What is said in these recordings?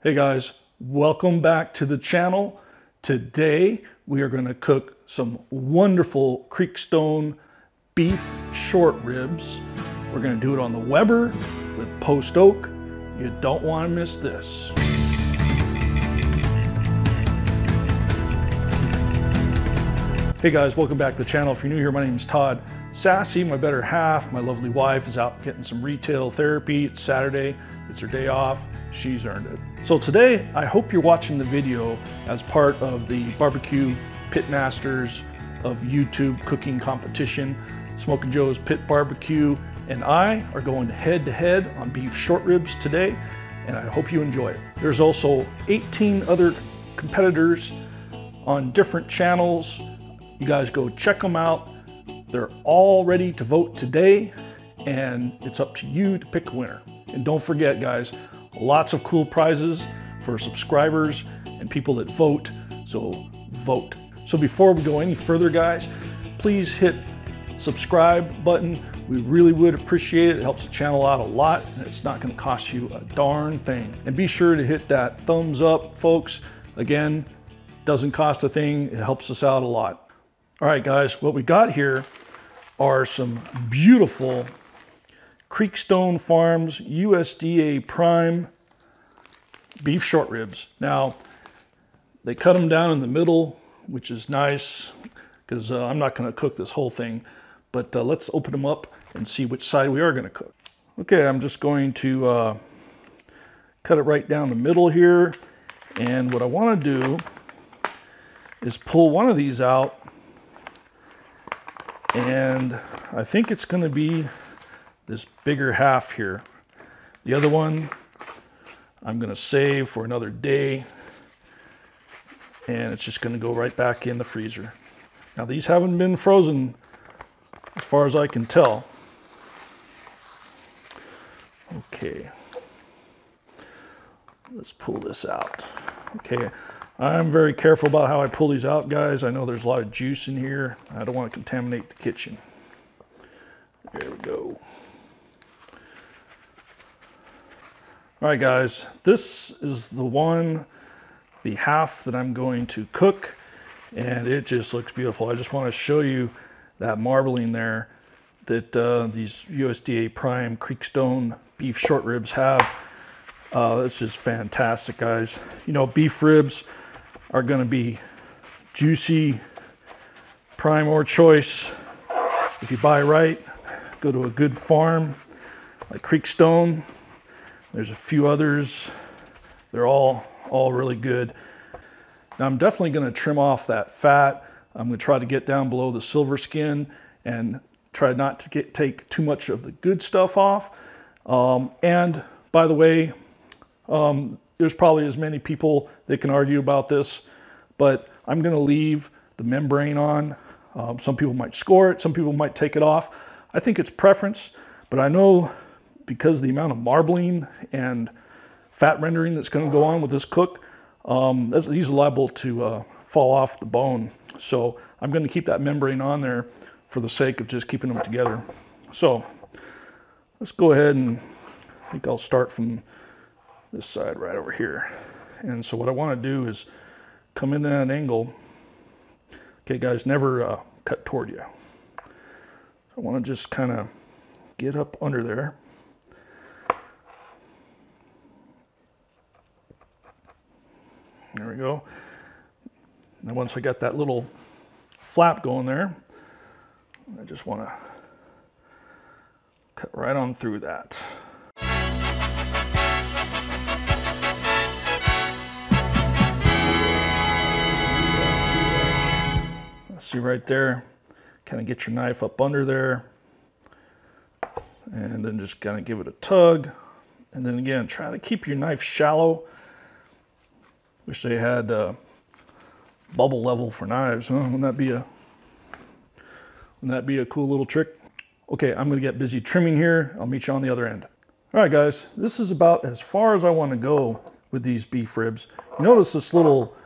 Hey guys, welcome back to the channel. Today we are going to cook some wonderful Creekstone beef short ribs. We're going to do it on the Weber with post oak. You don't want to miss this. Hey guys, welcome back to the channel. If you're new here, my name is Todd. Sassy, my better half, my lovely wife, is out getting some retail therapy. It's Saturday, it's her day off. She's earned it. So today, I hope you're watching the video as part of the Barbecue Pitmasters of YouTube cooking competition. Smoking Joe's Pit Barbecue and I are going head to head on beef short ribs today, and I hope you enjoy it. There's also 18 other competitors on different channels you guys go check them out. They're all ready to vote today, and it's up to you to pick a winner. And don't forget, guys, lots of cool prizes for subscribers and people that vote, so vote. So before we go any further, guys, please hit subscribe button. We really would appreciate it. It helps the channel out a lot, it's not gonna cost you a darn thing. And be sure to hit that thumbs up, folks. Again, doesn't cost a thing. It helps us out a lot. All right, guys, what we got here are some beautiful Creekstone Farms USDA Prime beef short ribs. Now, they cut them down in the middle, which is nice because uh, I'm not going to cook this whole thing. But uh, let's open them up and see which side we are going to cook. Okay, I'm just going to uh, cut it right down the middle here. And what I want to do is pull one of these out and I think it's going to be this bigger half here. The other one I'm going to save for another day and it's just going to go right back in the freezer. Now these haven't been frozen as far as I can tell. Okay, let's pull this out. Okay, I'm very careful about how I pull these out, guys. I know there's a lot of juice in here. I don't want to contaminate the kitchen. There we go. All right, guys, this is the one, the half that I'm going to cook, and it just looks beautiful. I just want to show you that marbling there that uh, these USDA Prime Creekstone beef short ribs have. Uh, it's just fantastic, guys. You know, beef ribs, are going to be juicy, prime or choice. If you buy right, go to a good farm like Creekstone. There's a few others. They're all, all really good. Now I'm definitely going to trim off that fat. I'm going to try to get down below the silver skin and try not to get take too much of the good stuff off. Um, and by the way, um, there's probably as many people that can argue about this, but I'm going to leave the membrane on. Um, some people might score it, some people might take it off. I think it's preference, but I know because the amount of marbling and fat rendering that's going to go on with this cook, um, he's liable to uh, fall off the bone. So I'm going to keep that membrane on there for the sake of just keeping them together. So let's go ahead and I think I'll start from this side right over here. And so what I want to do is come in at an angle. Okay, guys, never uh, cut toward you. I want to just kind of get up under there. There we go. Now once I got that little flap going there, I just want to cut right on through that. See right there, kind of get your knife up under there and then just kind of give it a tug. And then again, try to keep your knife shallow. Wish they had uh, bubble level for knives. Huh? Wouldn't that be a wouldn't that be a cool little trick? Okay, I'm gonna get busy trimming here. I'll meet you on the other end. All right, guys, this is about as far as I want to go with these beef ribs. You notice this little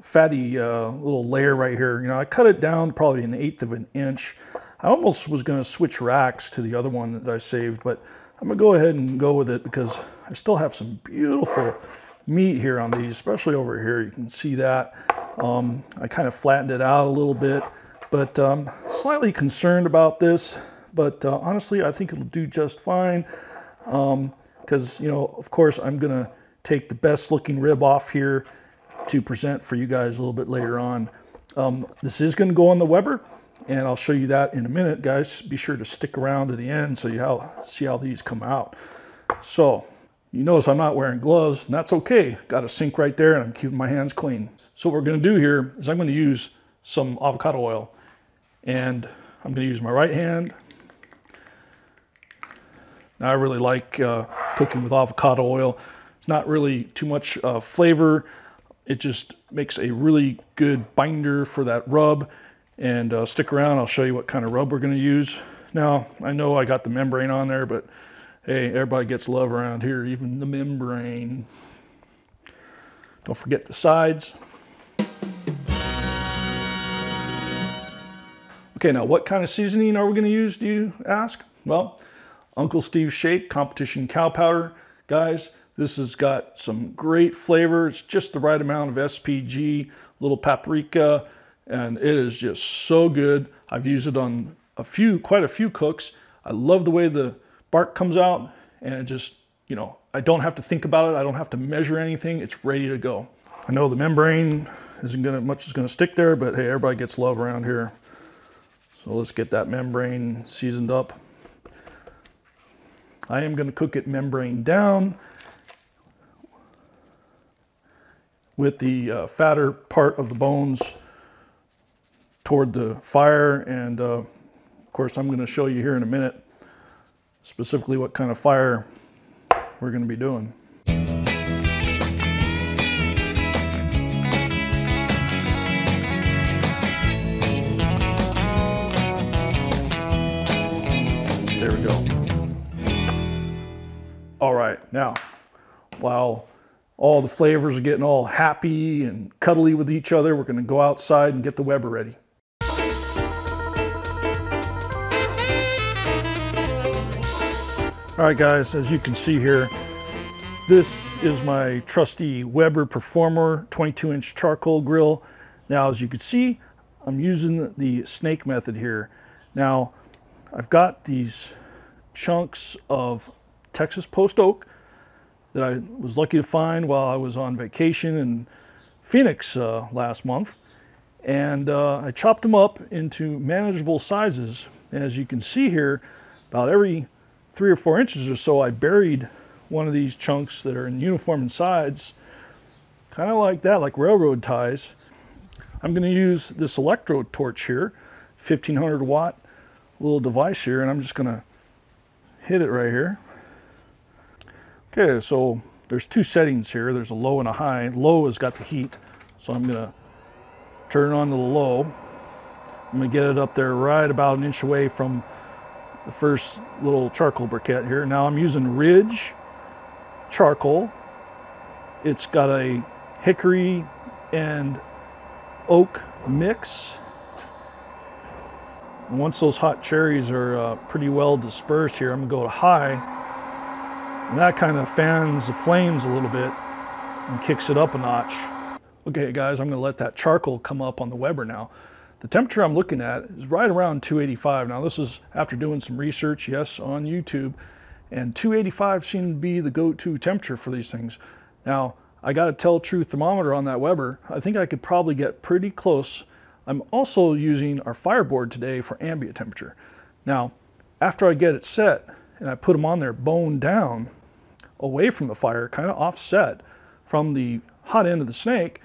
fatty uh, little layer right here. You know, I cut it down probably an eighth of an inch. I almost was to switch racks to the other one that I saved, but I'm to go ahead and go with it because I still have some beautiful meat here on these, especially over here. You can see that. Um, I kind of flattened it out a little bit, but um, slightly concerned about this. But uh, honestly, I think it'll do just fine. Because, um, you know, of course, I'm going to take the best looking rib off here to present for you guys a little bit later on. Um, this is going to go on the Weber, and I'll show you that in a minute, guys. Be sure to stick around to the end so you see how these come out. So, you notice I'm not wearing gloves, and that's okay. Got a sink right there, and I'm keeping my hands clean. So what we're going to do here is I'm going to use some avocado oil, and I'm going to use my right hand. Now, I really like uh, cooking with avocado oil. It's not really too much uh, flavor. It just makes a really good binder for that rub. And uh, stick around, I'll show you what kind of rub we're going to use. Now, I know I got the membrane on there, but hey, everybody gets love around here, even the membrane. Don't forget the sides. Okay, now what kind of seasoning are we going to use, do you ask? Well, Uncle Steve's Shake Competition Cow Powder. Guys, this has got some great flavor. It's just the right amount of SPG, little paprika, and it is just so good. I've used it on a few, quite a few cooks. I love the way the bark comes out and just, you know, I don't have to think about it. I don't have to measure anything. It's ready to go. I know the membrane isn't gonna, much is gonna stick there, but hey, everybody gets love around here. So let's get that membrane seasoned up. I am gonna cook it membrane down with the uh, fatter part of the bones toward the fire. And uh, of course, I'm going to show you here in a minute specifically what kind of fire we're going to be doing. There we go. All right, now, while all the flavors are getting all happy and cuddly with each other. We're gonna go outside and get the Weber ready. All right guys, as you can see here, this is my trusty Weber Performer 22 inch charcoal grill. Now, as you can see, I'm using the snake method here. Now, I've got these chunks of Texas post oak that I was lucky to find while I was on vacation in Phoenix uh, last month. And uh, I chopped them up into manageable sizes. And as you can see here, about every three or four inches or so, I buried one of these chunks that are in uniform in sides, kind of like that, like railroad ties. I'm going to use this electro torch here, 1500 watt little device here, and I'm just going to hit it right here. Okay, so there's two settings here. There's a low and a high. Low has got the heat, so I'm gonna turn on to the low. I'm gonna get it up there right about an inch away from the first little charcoal briquette here. Now I'm using Ridge charcoal. It's got a hickory and oak mix. Once those hot cherries are uh, pretty well dispersed here, I'm gonna go to high and that kind of fans the flames a little bit and kicks it up a notch. Okay guys, I'm gonna let that charcoal come up on the Weber now. The temperature I'm looking at is right around 285. Now this is after doing some research, yes, on YouTube, and 285 seemed to be the go-to temperature for these things. Now, I got a Tel-Tru thermometer on that Weber. I think I could probably get pretty close. I'm also using our fireboard today for ambient temperature. Now, after I get it set and I put them on there bone down, away from the fire, kind of offset from the hot end of the snake,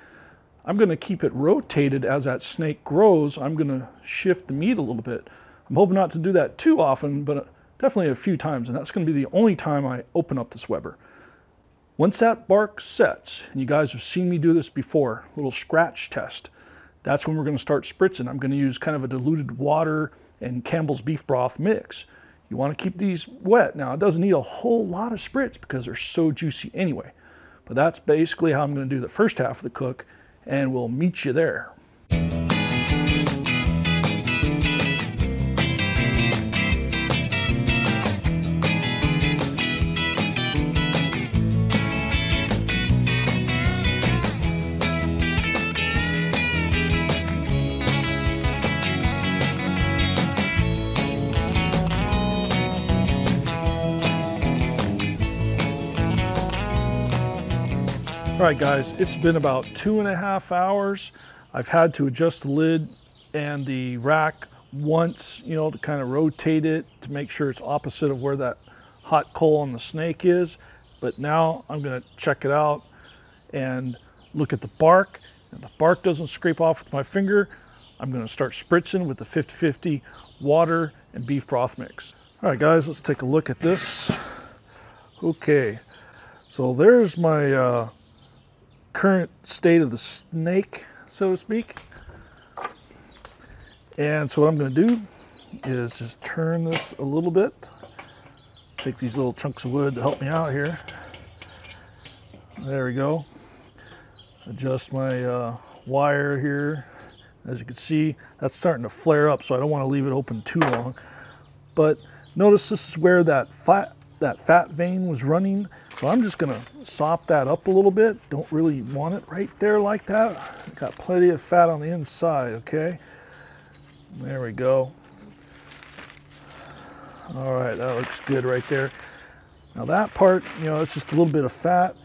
I'm going to keep it rotated as that snake grows. I'm going to shift the meat a little bit. I'm hoping not to do that too often, but definitely a few times, and that's going to be the only time I open up this Weber. Once that bark sets, and you guys have seen me do this before, little scratch test, that's when we're going to start spritzing. I'm going to use kind of a diluted water and Campbell's beef broth mix. You want to keep these wet. Now, it doesn't need a whole lot of spritz because they're so juicy anyway. But that's basically how I'm going to do the first half of the cook, and we'll meet you there. Right, guys, it's been about two and a half hours. I've had to adjust the lid and the rack once, you know, to kind of rotate it to make sure it's opposite of where that hot coal on the snake is. But now I'm gonna check it out and look at the bark. And the bark doesn't scrape off with my finger. I'm gonna start spritzing with the 50-50 water and beef broth mix. All right, guys, let's take a look at this. Okay, so there's my uh, current state of the snake, so to speak. And so what I'm going to do is just turn this a little bit. Take these little chunks of wood to help me out here. There we go. Adjust my uh, wire here. As you can see, that's starting to flare up, so I don't want to leave it open too long. But notice this is where that fat, that fat vein was running. So I'm just gonna sop that up a little bit. Don't really want it right there like that. Got plenty of fat on the inside, okay? There we go. All right, that looks good right there. Now that part, you know, it's just a little bit of fat.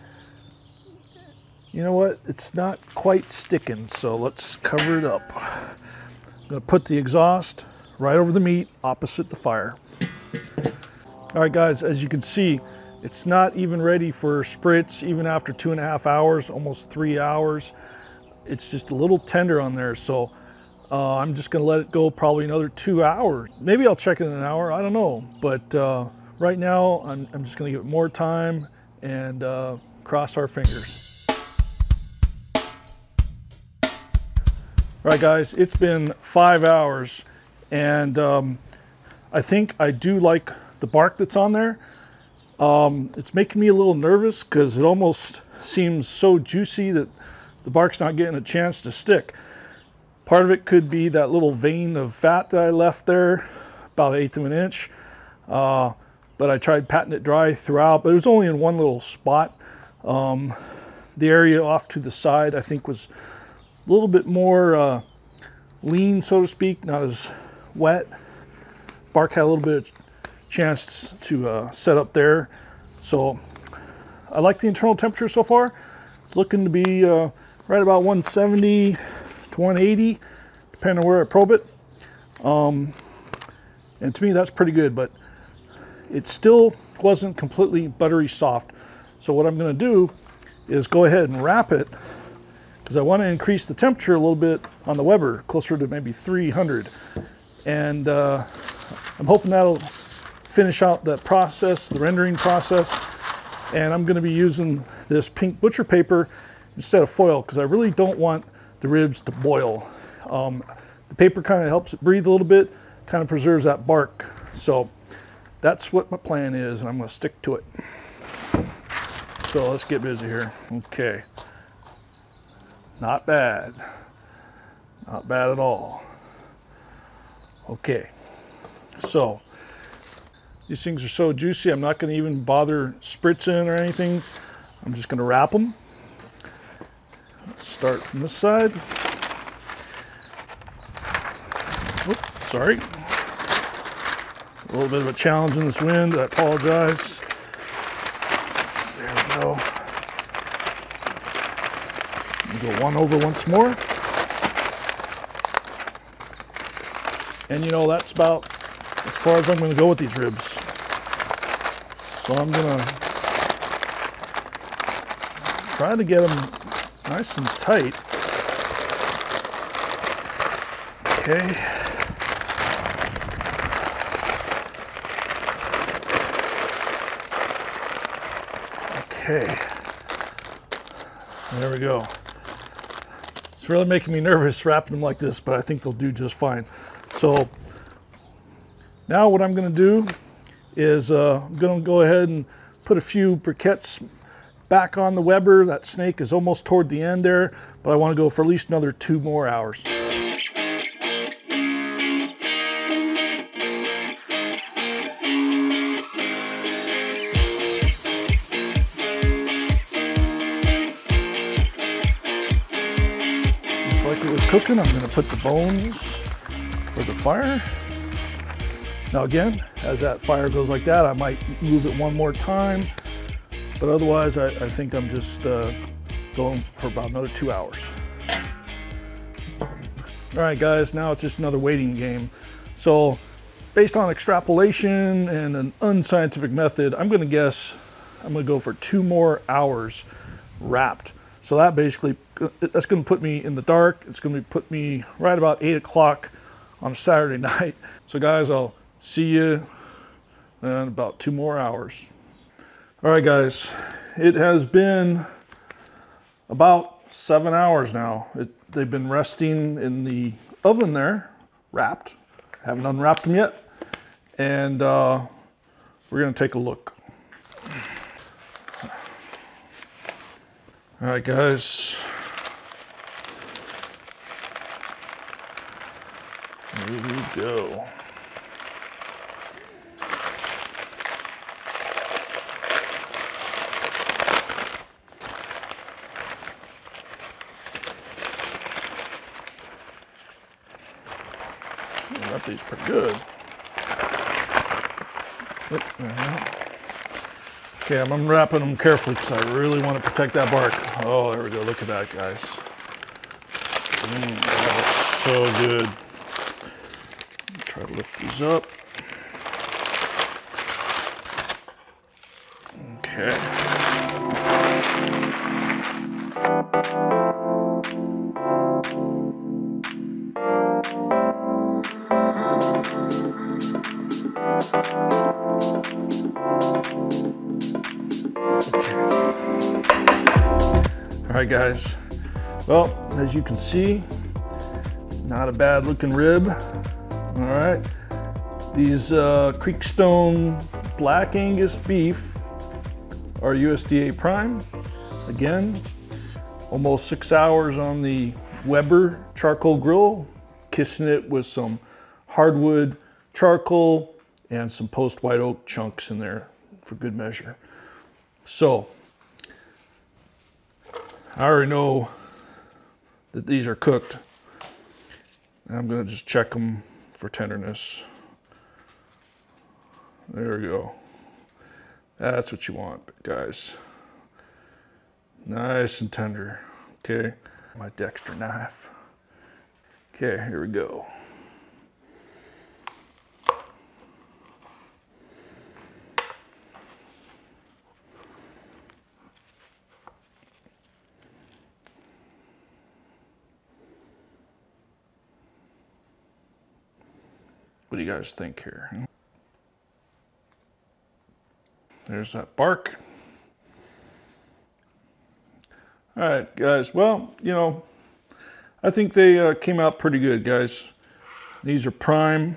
You know what? It's not quite sticking, so let's cover it up. I'm gonna put the exhaust right over the meat opposite the fire. All right, guys, as you can see, it's not even ready for spritz, even after two and a half hours, almost three hours. It's just a little tender on there, so uh, I'm just gonna let it go probably another two hours. Maybe I'll check in an hour, I don't know. But uh, right now, I'm, I'm, just gonna give it more time and uh, cross our fingers. All right, guys, it's been five hours and um, I think I do like the bark that's on there. Um, it's making me a little nervous because it almost seems so juicy that the bark's not getting a chance to stick. Part of it could be that little vein of fat that I left there, about an eighth of an inch. Uh, but I tried patting it dry throughout, but it was only in one little spot. Um, the area off to the side, I think, was a little bit more uh, lean, so to speak, not as wet. Bark had a little bit chance to uh, set up there. So I like the internal temperature so far. It's looking to be uh, right about 170 to 180, depending on where I probe it. Um, and to me, that's pretty good, but it still wasn't completely buttery soft. So what I'm gonna do is go ahead and wrap it because I want to increase the temperature a little bit on the Weber, closer to maybe 300. And uh, I'm hoping that'll finish out that process, the rendering process. And I'm gonna be using this pink butcher paper instead of foil because I really don't want the ribs to boil. Um, the paper kind of helps it breathe a little bit, kind of preserves that bark. So that's what my plan is and I'm gonna stick to it. So let's get busy here. Okay. Not bad. Not bad at all. Okay. So these things are so juicy, I'm not gonna even bother spritzing or anything. I'm just gonna wrap them. Let's start from this side. Oops, sorry. A little bit of a challenge in this wind, I apologize. There we go. Go one over once more. And you know, that's about as far as I'm going to go with these ribs. So I'm going to try to get them nice and tight. Okay. Okay. There we go. It's really making me nervous wrapping them like this, but I think they'll do just fine. So now what I'm going to do is uh, I'm going to go ahead and put a few briquettes back on the Weber. That snake is almost toward the end there, but I want to go for at least another two more hours. Just like it was cooking, I'm going to put the bones for the fire. Now again, as that fire goes like that, I might move it one more time, but otherwise I, I think I'm just uh, going for about another two hours. All right, guys, now it's just another waiting game. So based on extrapolation and an unscientific method, I'm gonna guess I'm gonna go for two more hours wrapped. So that basically, that's gonna put me in the dark. It's gonna put me right about eight o'clock on Saturday night. So guys, I'll see you in about two more hours. All right, guys, it has been about seven hours now. It, they've been resting in the oven there, wrapped. Haven't unwrapped them yet. And uh, we're gonna take a look. All right, guys. Here we go. Got these pretty good. Okay, I'm unwrapping them carefully because I really want to protect that bark. Oh, there we go. Look at that, guys. Mm, that looks so good. Try to lift these up. Right, guys. Well, as you can see, not a bad looking rib. All right. These uh, Creekstone Black Angus beef are USDA prime. Again, almost six hours on the Weber charcoal grill, kissing it with some hardwood charcoal and some post white oak chunks in there for good measure. So, I already know that these are cooked. I'm gonna just check them for tenderness. There we go. That's what you want, guys. Nice and tender. Okay, my Dexter knife. Okay, here we go. What do you guys think here? There's that bark. All right, guys. Well, you know, I think they uh, came out pretty good, guys. These are prime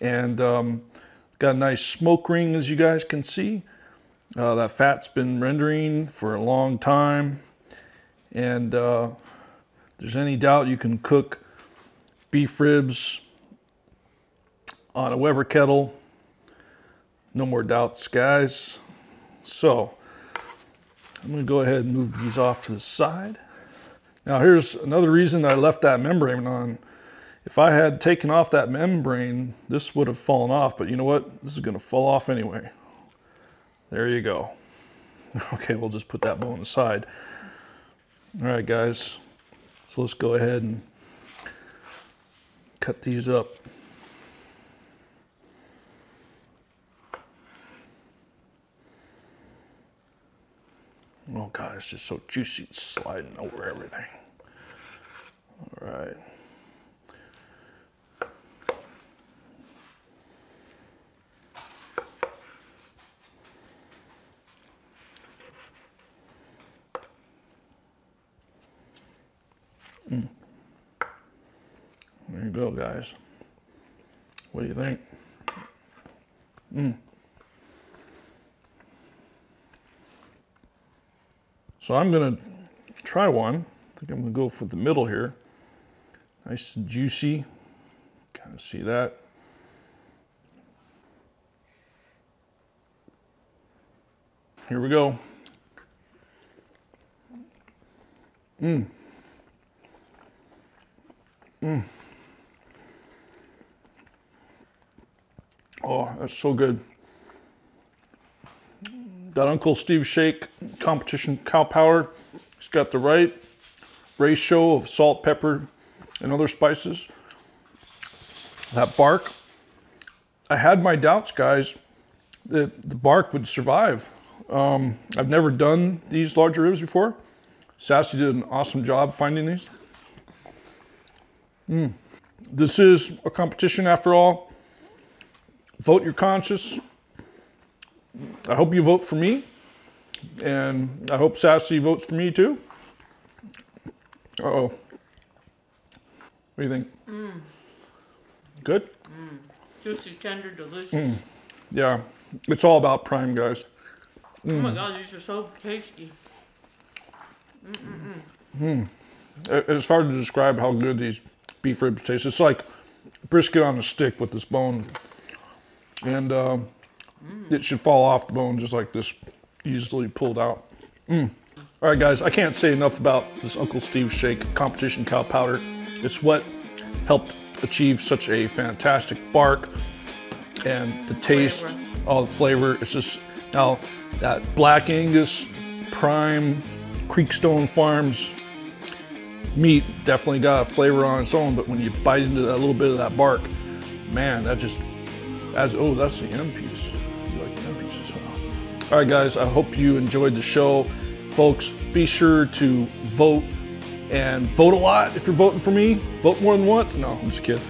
and um, got a nice smoke ring, as you guys can see. Uh, that fat's been rendering for a long time. And uh, if there's any doubt you can cook beef ribs on a Weber kettle. No more doubts, guys. So I'm gonna go ahead and move these off to the side. Now here's another reason I left that membrane on. If I had taken off that membrane, this would have fallen off, but you know what? This is gonna fall off anyway. There you go. Okay, we'll just put that bone aside. All right, guys. So let's go ahead and cut these up. Oh God, it's just so juicy, it's sliding over everything. All right. Mm. There you go, guys. What do you think? Mm. So I'm gonna try one. I think I'm gonna go for the middle here. Nice and juicy. Kind of see that. Here we go. Mmm. Mmm. Oh, that's so good. That Uncle Steve Shake competition cow power It's got the right ratio of salt, pepper, and other spices. That bark, I had my doubts, guys, that the bark would survive. Um, I've never done these larger ribs before. Sassy did an awesome job finding these. Mm. This is a competition after all. Vote your conscience. I hope you vote for me. And I hope Sassy votes for me too. Uh oh. What do you think? Mm. Good? Mm. Juicy, tender, delicious. Yeah, it's all about prime, guys. Oh my god, these are so tasty. It- It's hard to describe how good these beef ribs taste. It's like brisket on a stick with this bone. And um, it should fall off the bone just like this, easily pulled out. Mm. All right, guys, I can't say enough about this Uncle Steve's Shake competition cow powder. It's what helped achieve such a fantastic bark and the taste, Flavor. all the flavor. It's just now that Black Angus prime Creekstone Farms meat definitely got a flavor on its own, but when you bite into that little bit of that bark, man, that just adds. Oh, that's the end piece. All right, guys, I hope you enjoyed the show, folks. Be sure to vote and vote a lot if you're voting for me. Vote more than once. No, I'm just kidding.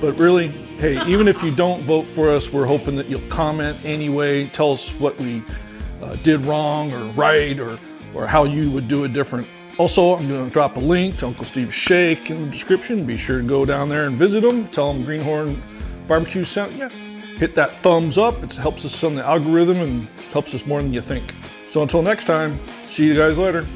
But really, hey, even if you don't vote for us, we're hoping that you'll comment anyway. Tell us what we uh, did wrong or right or, or how you would do it different. Also, I'm going to drop a link to Uncle Steve's Shake in the description. Be sure to go down there and visit them. Tell them Greenhorn Barbecue Sound. Yeah, hit that thumbs up. It helps us on the algorithm and helps us more than you think. So until next time, see you guys later.